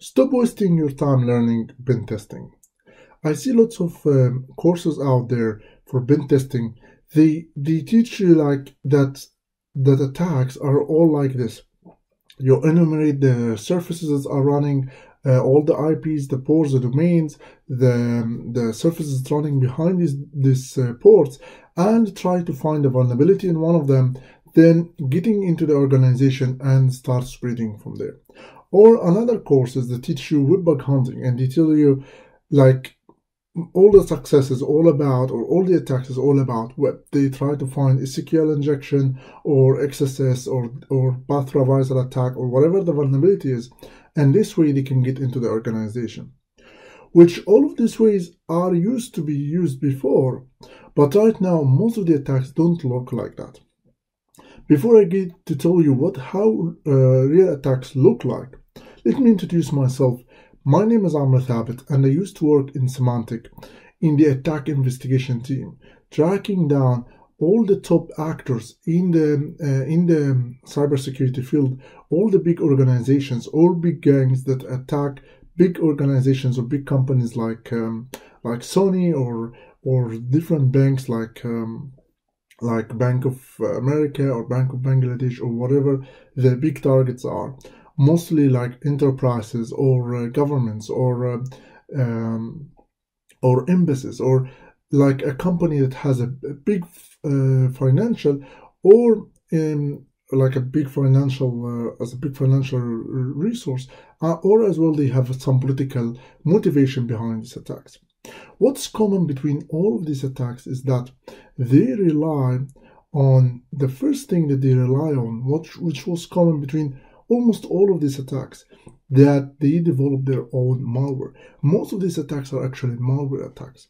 Stop wasting your time learning pen testing. I see lots of um, courses out there for pen testing. They they teach you like that that attacks are all like this. You enumerate the surfaces that are running, uh, all the IPs, the ports, the domains, the the surfaces running behind these these uh, ports, and try to find a vulnerability in one of them. Then getting into the organization and start spreading from there. Or another courses that teach you web bug hunting and they tell you like all the success is all about or all the attacks is all about web. They try to find SQL injection or XSS or, or path traversal attack or whatever the vulnerability is. And this way they can get into the organization. Which all of these ways are used to be used before, but right now most of the attacks don't look like that. Before I get to tell you what how uh, real attacks look like, let me introduce myself. My name is Amr Thabet and I used to work in Symantec in the attack investigation team, tracking down all the top actors in the uh, in the cybersecurity field, all the big organizations, all big gangs that attack big organizations or big companies like um, like Sony or or different banks like um, like Bank of America or Bank of Bangladesh or whatever the big targets are. Mostly like enterprises or uh, governments or uh, um, or embassies or like a company that has a, big uh, financial or um, like a big financial uh, as a big financial resource uh, or as well they have some political motivation behind these attacks. What's common between all of these attacks is that they rely on the first thing that they rely on, which, which was common between almost all of these attacks, that they develop their own malware. Most of these attacks are actually malware attacks.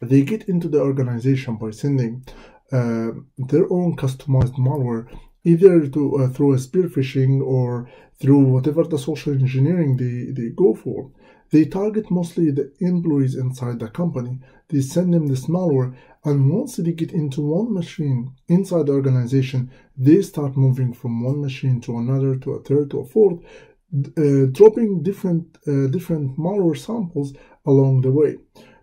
They get into the organization by sending uh, their own customized malware, either to uh, through a spear phishing or through whatever the social engineering they, they go for. They target mostly the employees inside the company. They send them this malware, and once they get into one machine inside the organization, they start moving from one machine to another, to a third, to a fourth, uh, dropping different uh, different malware samples along the way.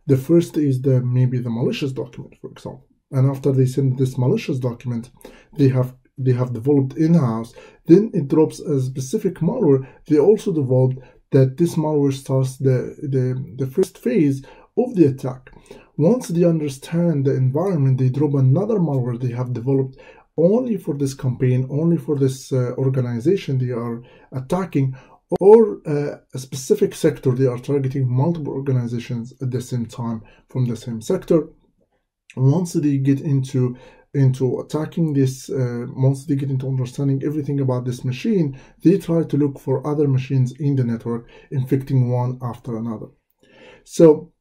The first is the maybe the malicious document, for example. And after they send this malicious document, they have they have developed in-house. Then it drops a specific malware they also developed that this malware starts the, the, the first phase of the attack. Once they understand the environment, they drop another malware they have developed only for this campaign, only for this uh, organization they are attacking, or uh, a specific sector they are targeting multiple organizations at the same time from the same sector. Once they get into into attacking this, uh, once they get into understanding everything about this machine, they try to look for other machines in the network, infecting one after another. So,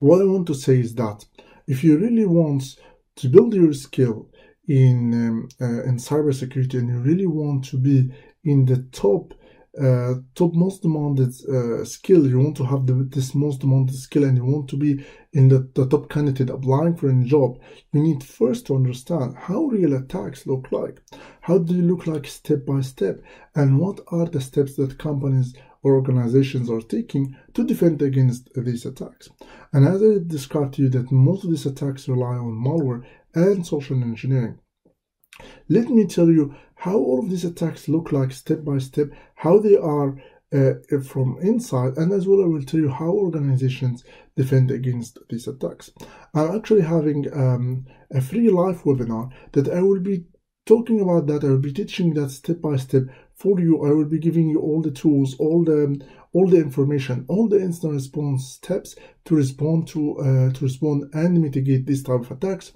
what I want to say is that if you really want to build your skill in um, uh, in cybersecurity and you really want to be in the top uh, top most demanded uh, skill. You want to have the, this most demanded skill and you want to be in the, the top candidate applying for a job. You need first to understand how real attacks look like. How do they look like step by step? And what are the steps that companies or organizations are taking to defend against these attacks? And as i described to you that most of these attacks rely on malware and social engineering let me tell you how all of these attacks look like step by step, how they are uh, from inside, and as well I will tell you how organizations defend against these attacks. I'm actually having um, a free live webinar that I will be talking about that. I will be teaching that step by step for you. I will be giving you all the tools, all the all the information, all the incident response steps to respond to uh, to respond and mitigate these type of attacks.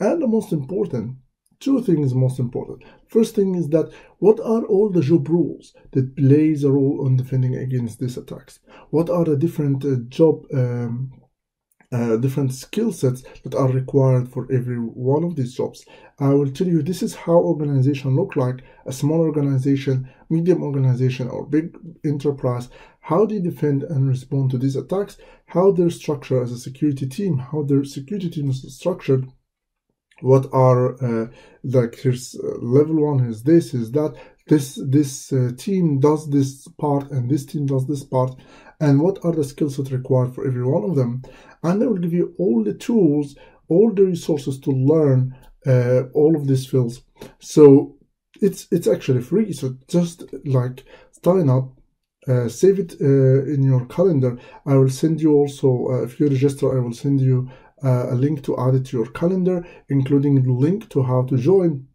And the most important, two things most important. First thing is that what are all the job rules that plays a role on defending against these attacks? What are the different uh, job um, uh, different skill sets that are required for every one of these jobs. I will tell you this is how organization look like a small organization, medium organization, or big enterprise. How they defend and respond to these attacks, how they're structured as a security team, how their security team is structured, what are uh, like here's uh, level one is this is that this this uh, team does this part and this team does this part and what are the skill set required for every one of them? And i will give you all the tools all the resources to learn uh, all of these fields. So it's it's actually free so just like sign up uh, save it uh, in your calendar. I will send you also uh, if you register i will send you uh, a link to add it to your calendar including the link to how to join.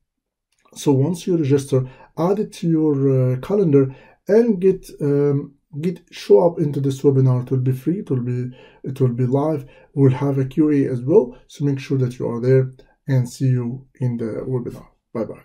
So once you register add it to your uh, calendar and get um, get show up into this webinar. It will be free. It will be it will be live. We'll have a qa as well. So make sure that you are there and see you in the webinar. Bye bye